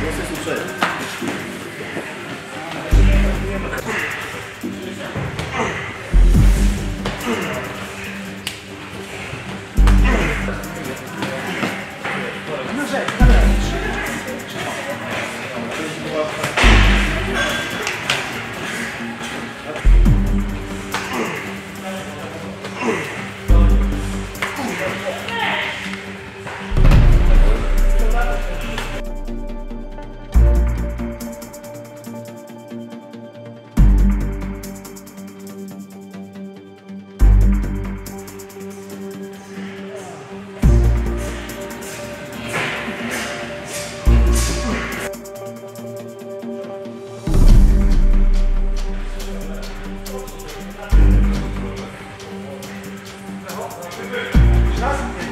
Proces uprzejmy. Straßen.